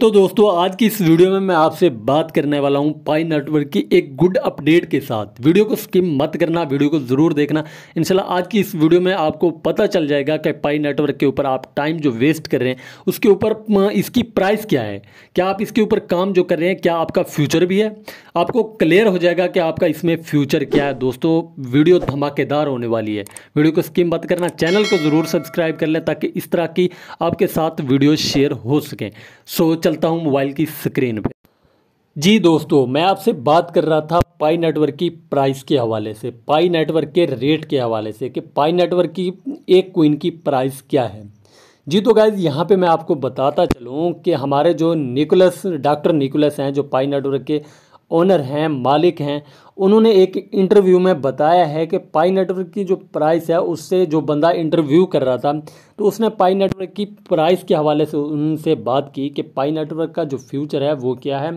तो दोस्तों, आज की इस वीडियो में मैं आपसे बात करने वाला हूँ पाई नेटवर्क की एक गुड अपडेट के साथ। वीडियो को स्किप मत करना, वीडियो को ज़रूर देखना। इंशाल्लाह, आज की इस वीडियो में आपको पता चल जाएगा कि पाई नेटवर्क के ऊपर आप टाइम जो वेस्ट कर रहे हैं, उसके ऊपर इसकी प्राइस क्या है? क्या आप इसके ऊपर काम जो कर रहे हैं, क्या आपका फ्यूचर भी है? आपको क्लियर हो जाएगा कि आपका इसमें फ्यूचर क्या है। दोस्तों, वीडियो धमाकेदार होने वाली है। वीडियो को स्किप मत करना, चैनल को ज़रूर सब्सक्राइब कर लें ताकि इस तरह की आपके साथ वीडियो शेयर हो सकें। सो चलता हूँ मोबाइल की स्क्रीन पे। जी दोस्तों, मैं आपसे बात कर रहा था पाई नेटवर्क की प्राइस के हवाले से, पाई नेटवर्क के रेट के हवाले से कि पाई नेटवर्क की एक क्वीन की प्राइस क्या है। जी तो गाइज़ यहाँ पे मैं आपको बताता चलूँ कि हमारे जो निकोलस डॉक्टर निकोलस हैं, जो पाई नेटवर्क के ओनर हैं, मालिक हैं, उन्होंने एक इंटरव्यू में बताया है कि पाई नेटवर्क की जो प्राइस है, उससे जो बंदा इंटरव्यू कर रहा था तो उसने पाई नेटवर्क की प्राइस के हवाले से उनसे बात की कि पाई नेटवर्क का जो फ्यूचर है, वो क्या है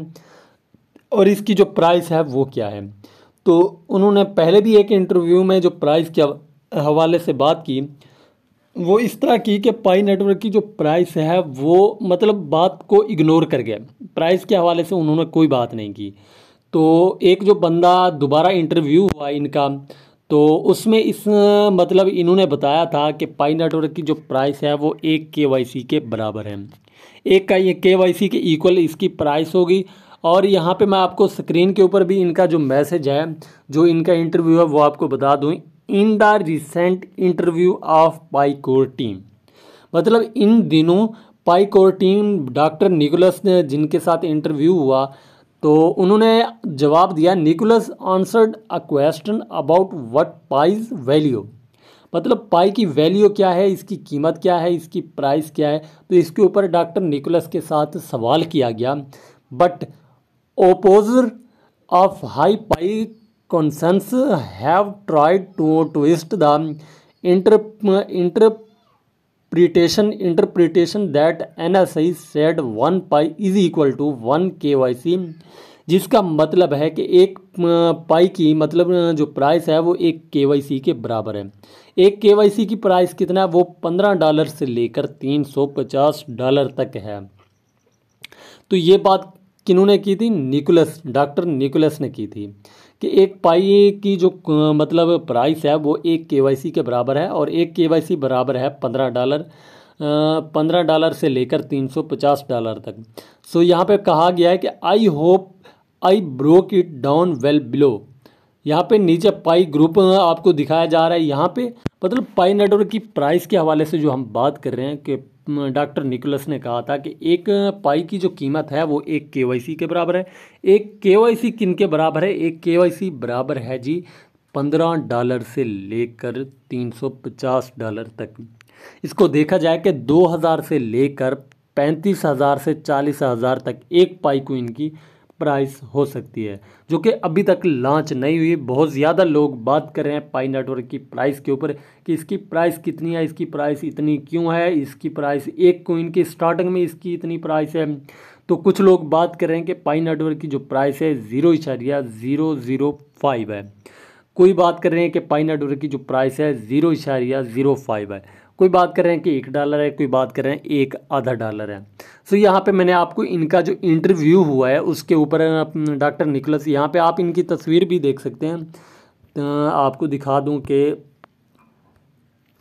और इसकी जो प्राइस है, वो क्या है। तो उन्होंने पहले भी एक इंटरव्यू में जो प्राइस के हवाले से बात की, वो इस तरह की कि पाई नेटवर्क की जो प्राइस है, वो मतलब बात को इग्नोर कर गया। प्राइस के हवाले से उन्होंने कोई बात नहीं की। तो एक जो बंदा दोबारा इंटरव्यू हुआ इनका तो उसमें इस मतलब इन्होंने बताया था कि पाई नेटवर्क की जो प्राइस है वो एक के वाई सी के बराबर है। एक का ये के वाई सी के इक्वल इसकी प्राइस होगी। और यहाँ पे मैं आपको स्क्रीन के ऊपर भी इनका जो मैसेज है, जो इनका इंटरव्यू है वो आपको बता दूँ। In the recent interview of pi core team. मतलब इन दिनों पाईकोर टीम डॉक्टर निकोलस ने जिनके साथ इंटरव्यू हुआ तो उन्होंने जवाब दिया Nicholas answered a question about what pi's value मतलब पाई की वैल्यू क्या है इसकी कीमत क्या है इसकी प्राइस क्या है? तो इसके ऊपर डॉक्टर निकोलस के साथ सवाल किया गया। But opposer of high pi conscience have tried to twist the inter, interpretation interpretation that NSI said one pi is equal to one K Y C जिसका मतलब है कि एक पाई की मतलब जो प्राइस है वो एक के वाई सी के बराबर है। एक के वाई सी की प्राइस कितना है? वो पंद्रह डॉलर से लेकर तीन सौ पचास डॉलर तक है। तो ये बात किन्होंने की थी? निकोलस डॉक्टर निकोलस ने की थी। कि एक पाई की जो मतलब प्राइस है वो एक के के बराबर है और एक के बराबर है पंद्रह डॉलर पंद्रह डॉलर से लेकर तीन सौ पचास डॉलर तक। सो so, यहाँ पे कहा गया है कि I hope I broke it down well below यहाँ पे नीचे पाई ग्रुप आपको दिखाया जा रहा है। यहाँ पे मतलब पाई नेटवर्क की प्राइस के हवाले से जो हम बात कर रहे हैं कि डॉक्टर निकोलस ने कहा था कि एक पाई की जो कीमत है वो एक के के बराबर है। एक के किन के बराबर है? एक के बराबर है जी, पंद्रह डॉलर से लेकर तीन सौ पचास डॉलर तक। इसको देखा जाए कि दो हज़ार से लेकर पैंतीस हज़ार से चालीस हज़ार तक एक पाई को की प्राइस हो सकती है, जो कि अभी तक लॉन्च नहीं हुई। बहुत ज़्यादा लोग बात कर रहे हैं पाई नेटवर्क की प्राइस के ऊपर कि इसकी प्राइस कितनी है, इसकी प्राइस इतनी क्यों है, इसकी प्राइस एक कोइन की स्टार्टिंग में इसकी इतनी प्राइस है। तो कुछ लोग बात कर रहे हैं कि पाई नेटवर्क की जो प्राइस है, ज़ीरो इशारिया ज़ीरो ज़ीरो, फाइव है। कोई बात कर रहे हैं कि पाई नेटवर्क की जो प्राइस है, ज़ीरो इशारिया ज़ीरो, फाइव है। कोई बात कर रहे हैं कि एक डॉलर है, कोई बात कर रहे हैं, एक आधा डॉलर है। सो यहाँ पे मैंने आपको इनका जो इंटरव्यू हुआ है, उसके ऊपर डॉक्टर निकलस यहाँ पे आप इनकी तस्वीर भी देख सकते हैं। आपको दिखा दूँ कि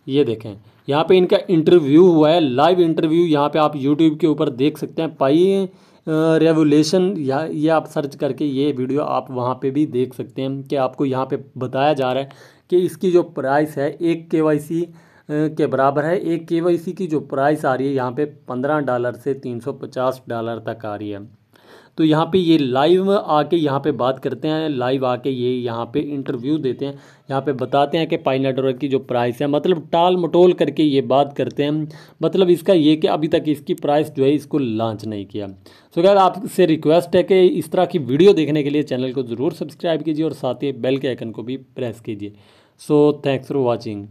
ये देखें, यहाँ पे इनका इंटरव्यू हुआ है लाइव इंटरव्यू यहाँ पे आप यूट्यूब के ऊपर देख सकते हैं, पाई रेवोल्यूशन या, ये आप सर्च करके ये वीडियो आप वहाँ पे भी देख सकते हैं कि आपको यहाँ पे बताया जा रहा है कि इसकी जो प्राइस है, एक के वाई सी के बराबर है। एक के की जो प्राइस आ रही है यहाँ पे पंद्रह डॉलर से तीन सौ पचास डॉलर तक आ रही है। तो यहाँ पे ये लाइव आके यहाँ पे बात करते हैं लाइव आके ये यहाँ पे इंटरव्यू देते हैं। यहाँ पे बताते हैं कि पाई नेटवर्क की जो प्राइस है मतलब टाल मटोल करके ये बात करते हैं। मतलब इसका ये कि अभी तक इसकी प्राइस जो है इसको लॉन्च नहीं किया। सो so, आपसे रिक्वेस्ट है कि इस तरह की वीडियो देखने के लिए चैनल को ज़रूर सब्सक्राइब कीजिए और साथ ही बेल के आइकन को भी प्रेस कीजिए। So thanks for watching